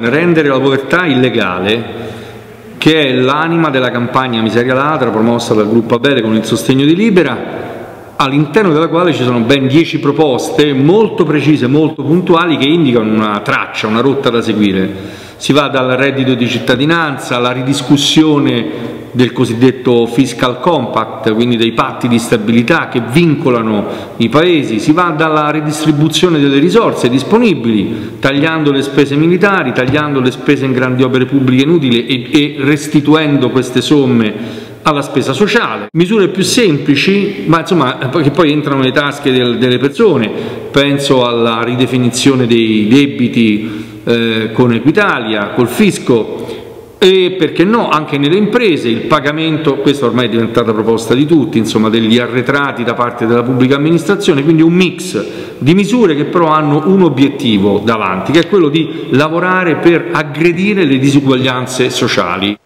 Rendere la povertà illegale che è l'anima della campagna Miseria Ladra promossa dal gruppo Abele con il sostegno di Libera all'interno della quale ci sono ben dieci proposte molto precise, molto puntuali che indicano una traccia, una rotta da seguire. Si va dal reddito di cittadinanza alla ridiscussione del cosiddetto fiscal compact, quindi dei patti di stabilità che vincolano i paesi, si va dalla ridistribuzione delle risorse disponibili, tagliando le spese militari, tagliando le spese in grandi opere pubbliche inutili e restituendo queste somme alla spesa sociale, misure più semplici ma insomma che poi entrano nelle tasche del, delle persone, penso alla ridefinizione dei debiti eh, con Equitalia, col fisco. E perché no anche nelle imprese il pagamento, questa ormai è diventata proposta di tutti, insomma degli arretrati da parte della pubblica amministrazione, quindi un mix di misure che però hanno un obiettivo davanti, che è quello di lavorare per aggredire le disuguaglianze sociali.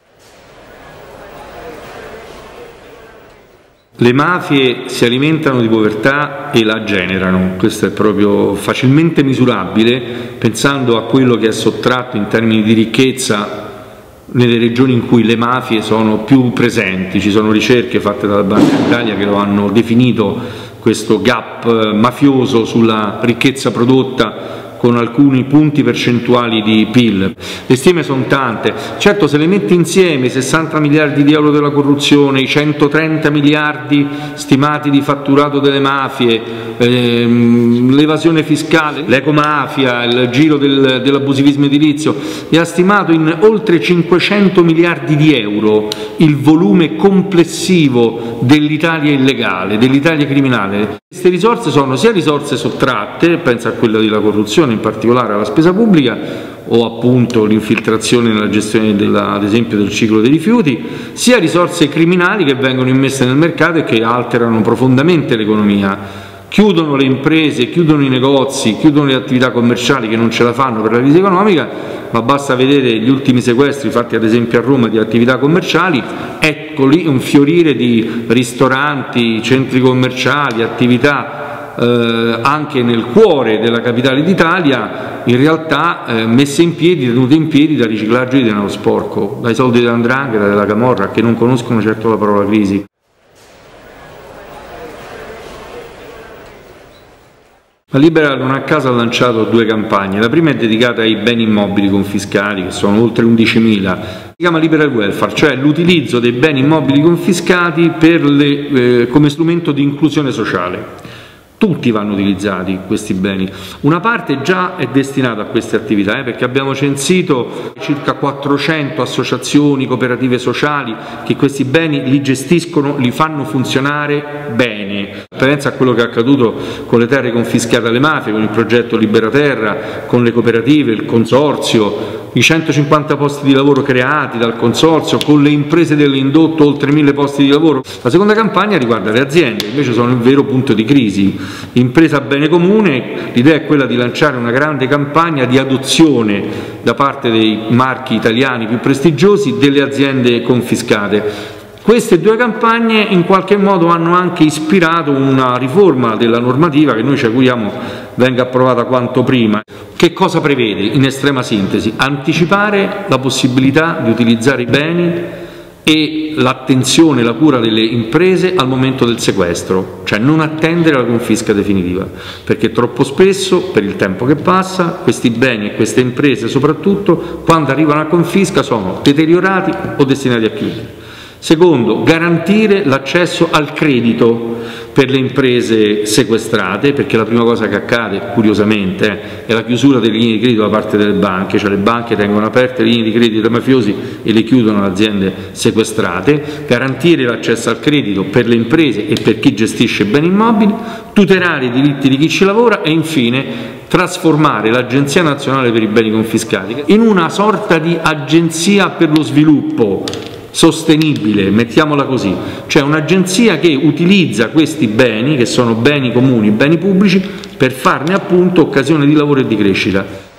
Le mafie si alimentano di povertà e la generano, questo è proprio facilmente misurabile pensando a quello che è sottratto in termini di ricchezza nelle regioni in cui le mafie sono più presenti, ci sono ricerche fatte dalla Banca d'Italia che lo hanno definito questo gap mafioso sulla ricchezza prodotta con alcuni punti percentuali di PIL. Le stime sono tante, certo se le metti insieme i 60 miliardi di euro della corruzione, i 130 miliardi stimati di fatturato delle mafie, ehm, l'evasione fiscale, l'ecomafia, il giro del, dell'abusivismo edilizio, e ha stimato in oltre 500 miliardi di euro il volume complessivo dell'Italia illegale, dell'Italia criminale. Queste risorse sono sia risorse sottratte, pensa a quella della corruzione, in particolare alla spesa pubblica, o appunto l'infiltrazione nella gestione della, ad esempio del ciclo dei rifiuti, sia risorse criminali che vengono immesse nel mercato e che alterano profondamente l'economia. Chiudono le imprese, chiudono i negozi, chiudono le attività commerciali che non ce la fanno per la crisi economica, ma basta vedere gli ultimi sequestri fatti ad esempio a Roma di attività commerciali, ecco lì un fiorire di ristoranti, centri commerciali, attività eh, anche nel cuore della capitale d'Italia, in realtà eh, messe in piedi, tenute in piedi da riciclaggio di denaro sporco, dai soldi dell'andrangheta, della camorra, che non conoscono certo la parola crisi. La Libera non a caso ha lanciato due campagne, la prima è dedicata ai beni immobili confiscati, che sono oltre 11.000, si chiama Liberal Welfare, cioè l'utilizzo dei beni immobili confiscati le, eh, come strumento di inclusione sociale. Tutti vanno utilizzati questi beni. Una parte già è destinata a queste attività, eh, perché abbiamo censito circa 400 associazioni, cooperative sociali che questi beni li gestiscono, li fanno funzionare bene. Differenza a quello che è accaduto con le terre confiscate alle mafie, con il progetto Libera Terra, con le cooperative, il consorzio, i 150 posti di lavoro creati dal consorzio, con le imprese dell'indotto oltre 1000 posti di lavoro. La seconda campagna riguarda le aziende, invece sono il vero punto di crisi. Impresa bene comune, l'idea è quella di lanciare una grande campagna di adozione da parte dei marchi italiani più prestigiosi delle aziende confiscate queste due campagne in qualche modo hanno anche ispirato una riforma della normativa che noi ci auguriamo venga approvata quanto prima. Che cosa prevede in estrema sintesi? Anticipare la possibilità di utilizzare i beni e l'attenzione la cura delle imprese al momento del sequestro, cioè non attendere la confisca definitiva, perché troppo spesso, per il tempo che passa, questi beni e queste imprese soprattutto, quando arrivano a confisca, sono deteriorati o destinati a chiudere. Secondo, garantire l'accesso al credito per le imprese sequestrate, perché la prima cosa che accade, curiosamente, è la chiusura delle linee di credito da parte delle banche, cioè le banche tengono aperte le linee di credito dai mafiosi e le chiudono le aziende sequestrate, garantire l'accesso al credito per le imprese e per chi gestisce beni immobili, tutelare i diritti di chi ci lavora e infine trasformare l'Agenzia Nazionale per i Beni Confiscati in una sorta di agenzia per lo sviluppo sostenibile, mettiamola così, cioè un'agenzia che utilizza questi beni, che sono beni comuni, beni pubblici, per farne appunto occasione di lavoro e di crescita.